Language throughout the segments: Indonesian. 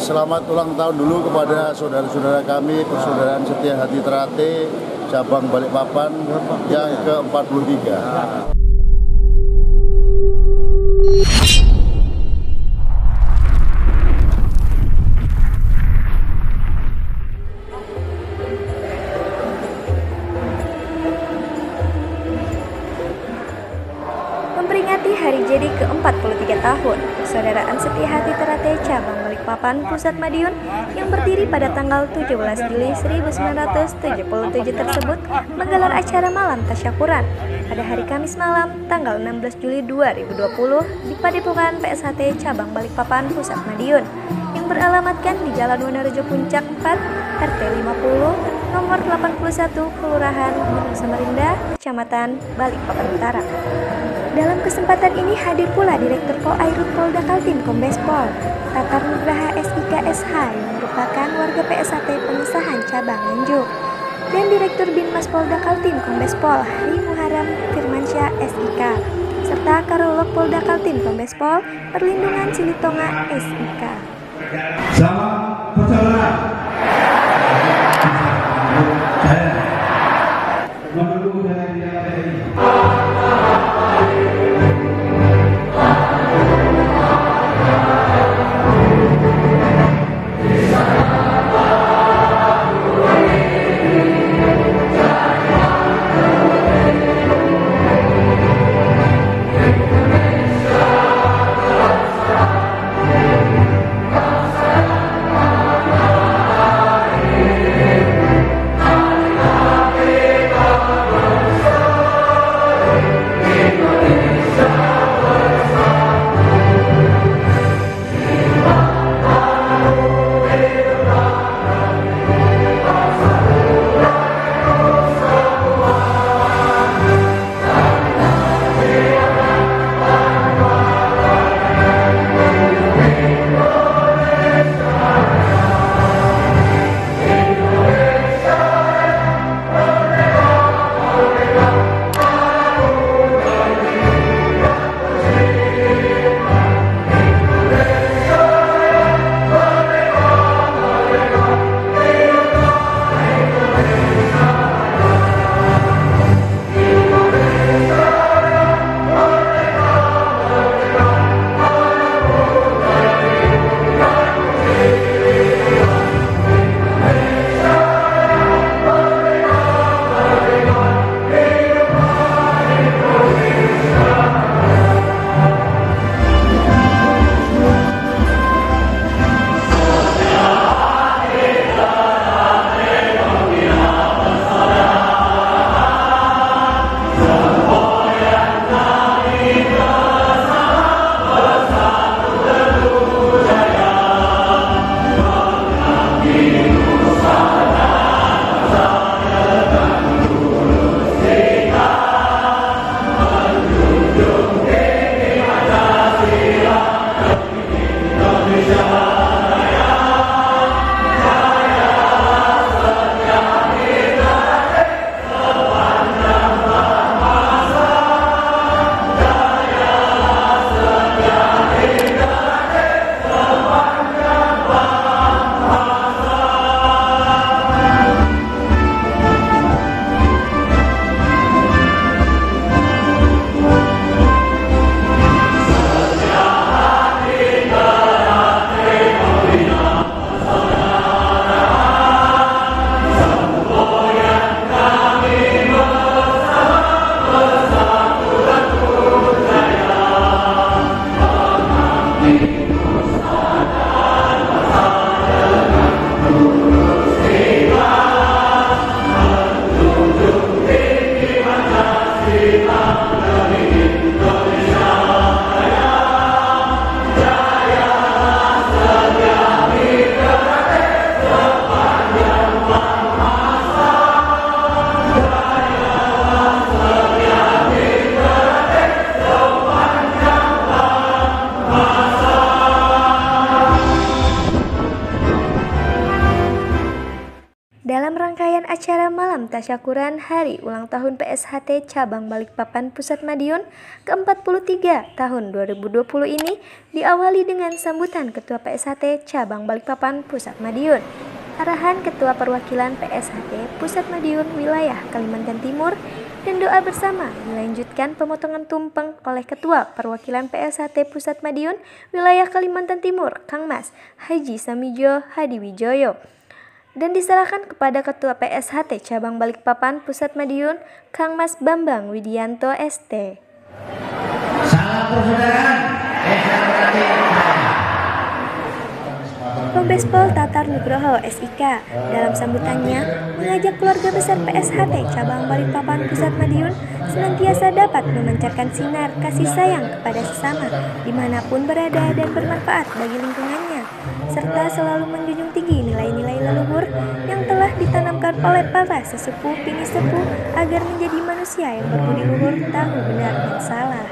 Selamat ulang tahun dulu kepada saudara-saudara kami persaudaraan setia hati terate cabang Balikpapan yang ke-43. Memperingati hari jadi ke-43 tahun, Persaudaraan Setia Hati Terate Cabang Balikpapan Pusat Madiun yang berdiri pada tanggal 17 Juli 1977 tersebut menggelar acara malam tasyakuran pada hari Kamis malam tanggal 16 Juli 2020 di Padepokan PSHT Cabang Balikpapan Pusat Madiun yang beralamatkan di Jalan Wonorejo Puncak 4 RT 50 nomor 81 Kelurahan Gunung Samarinda, Kecamatan Balikpapan Utara. Dalam kesempatan ini hadir pula Direktur Pol Airut Polda Kaltim Kombes Pol Tatar Nugraha SIK SH yang merupakan warga PSAT pengesahan cabang Nganjuk dan Direktur Binmas Polda Kaltim Kombes Pol Hari Muharam Firmansyah SIK serta Karolog Polda Kaltim Kombes Pol Perlindungan Silitonga SIK. Sama acara malam tasyakuran hari ulang tahun PSHT Cabang Balikpapan Pusat Madiun ke-43 tahun 2020 ini diawali dengan sambutan Ketua PSHT Cabang Balikpapan Pusat Madiun. Arahan Ketua Perwakilan PSHT Pusat Madiun Wilayah Kalimantan Timur dan doa bersama dilanjutkan pemotongan tumpeng oleh Ketua Perwakilan PSHT Pusat Madiun Wilayah Kalimantan Timur Kang Mas Haji Samijo Hadiwijoyo dan diserahkan kepada Ketua PSHT Cabang Balikpapan Pusat Madiun, Kang Mas Bambang Widianto ST. Salam persaudaraan. Eh, Tatar Nugroho SIK dalam sambutannya mengajak keluarga besar PSHT Cabang Balikpapan Pusat Madiun senantiasa dapat memancarkan sinar kasih sayang kepada sesama di mana pun berada dan bermanfaat bagi lingkungannya serta selalu menjunjung tinggi nilai-nilai leluhur yang telah ditanamkan oleh para sesepuh pini sepuh agar menjadi manusia yang berbudi luhur tahu benar dan salah.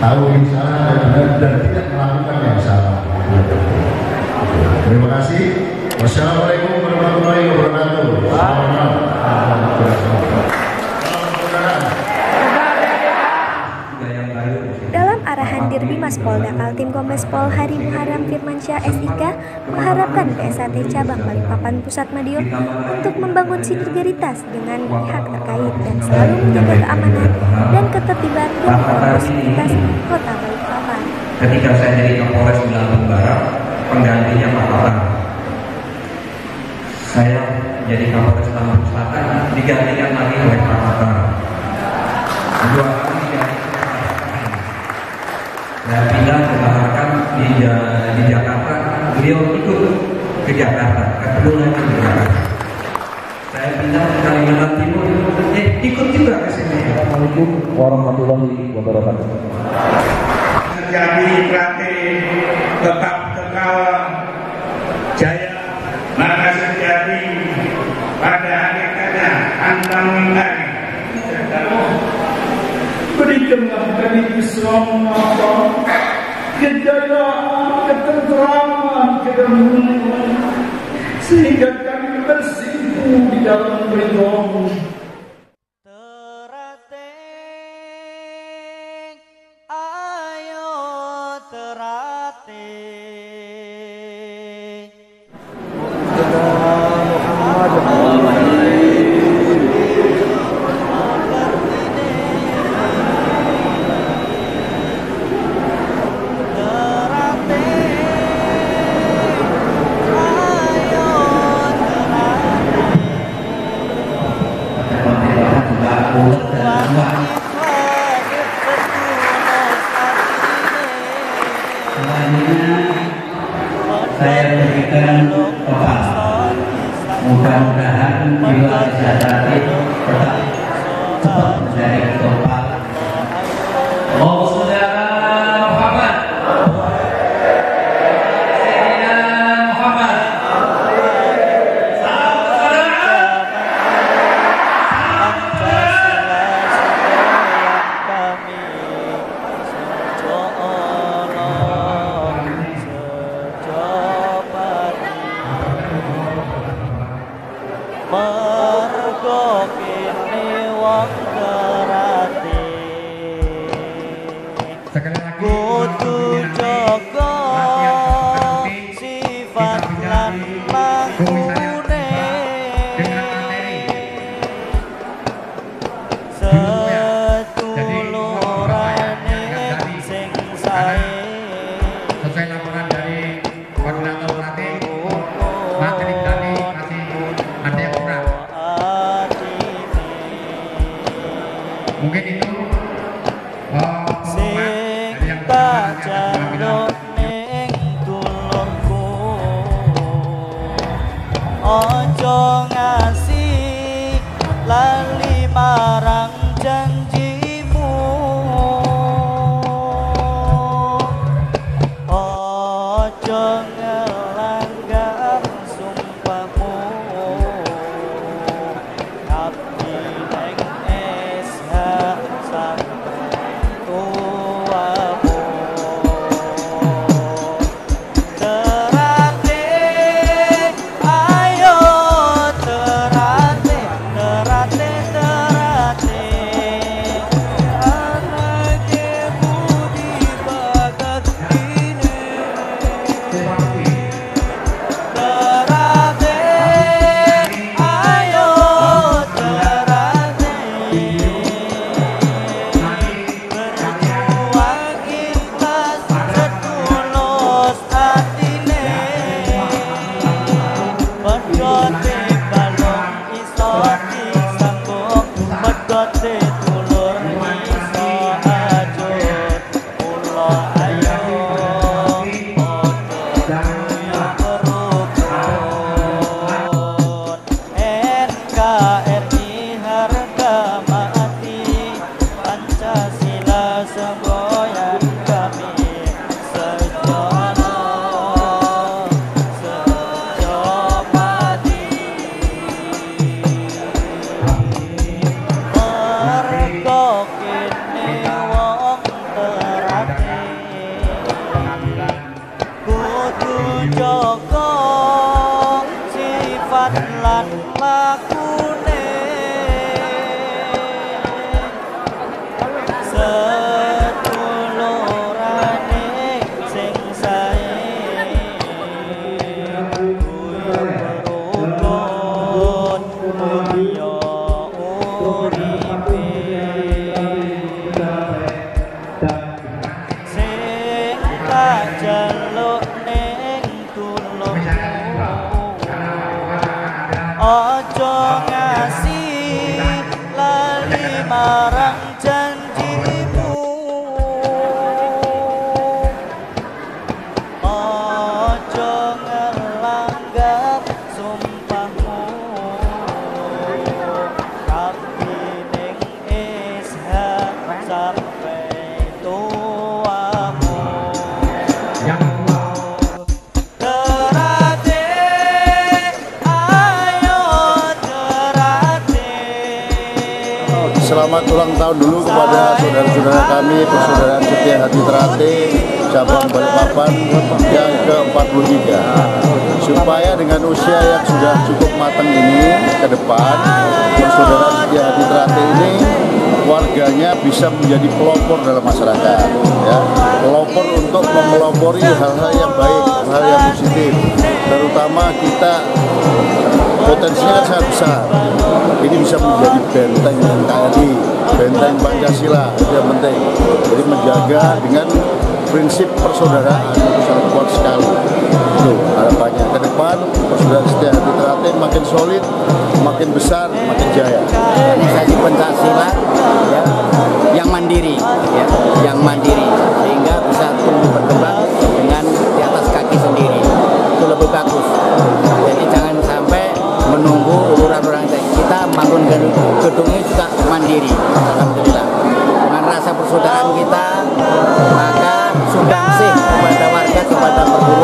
Tahu yang salah dan tidak melakukan yang salah. Terima kasih. Wassalamualaikum warahmatullahi wabarakatuh. Selamat malam. Dalam arahan Dirbimas Polda Kaltim Kombes Pol Hari Muharam Firmansyah SIK mengharapkan PSAT Cabang Balikpapan Pusat Madiun untuk membangun sinergitas dengan pihak terkait dan selalu menjaga keamanan dan ketertiban di Kota Balikpapan. Ketika saya jadi Kapolres Lampung Barat, penggantinya Pak. Saya jadi Kapolres Lampung Selatan digantikan lagi oleh Pak Tatar. Dua kali diganti dan pindah ke Baharkan di, Ja- di Jakarta. Beliau ikut ke Jakarta, lagi ke Jakarta. Saya pindah ke Kalimantan Timur, eh ikut juga ke sini. Assalamualaikum warahmatullahi wabarakatuh. Jadi Prate tetap kekal jaya maka sejati pada hakikatnya antang mintai berikanlah kami keselamatan kejayaan ketentraman sehingga kami bersimpu di dalam ridhomu berikan total. Mudah-mudahan jiwa kesehatan tetap cepat menjadi total. 안녕. Selamat ulang tahun dulu kepada saudara-saudara kami persaudaraan setia hati terate cabang Balikpapan yang ke-43. Supaya dengan usia yang sudah cukup matang ini ke depan persaudaraan setia hati terate ini warganya bisa menjadi pelopor dalam masyarakat ya. Pelopor untuk memelopori hal-hal yang baik hal yang positif. Terutama kita potensinya kan sangat besar. Ini bisa menjadi benteng NKRI benteng Pancasila itu yang penting. Jadi menjaga dengan prinsip persaudaraan itu sangat kuat sekali mandiri sehingga bisa tumbuh berkembang dengan di atas kaki sendiri. Itu lebih bagus. Jadi jangan sampai menunggu uluran-uluran kita kita bangun gedung gedung ini juga mandiri. Alhamdulillah. Dengan rasa persaudaraan kita maka sumbangsih kepada warga kepada perguruan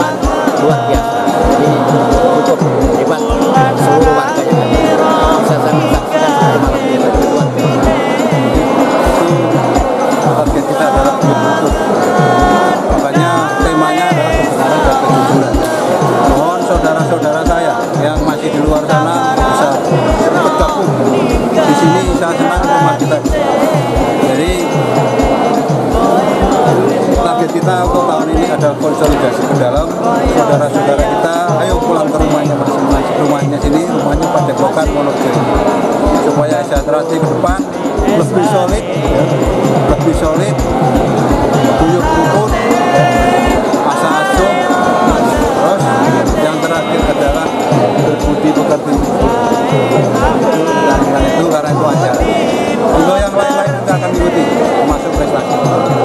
target kita untuk tahun ini adalah konsolidasi ke dalam. Saudara-saudara kita ayo pulang ke rumahnya masing-masing. Rumahnya sini rumahnya pada Glokan Monojoyo supaya sejahtera ke depan lebih solid lebih solid. Guyup rukun asa asuh terus yang terakhir adalah berbudi pekerti. Dan itu karena itu aja. Untuk yang lain-lain kita akan ikuti termasuk prestasi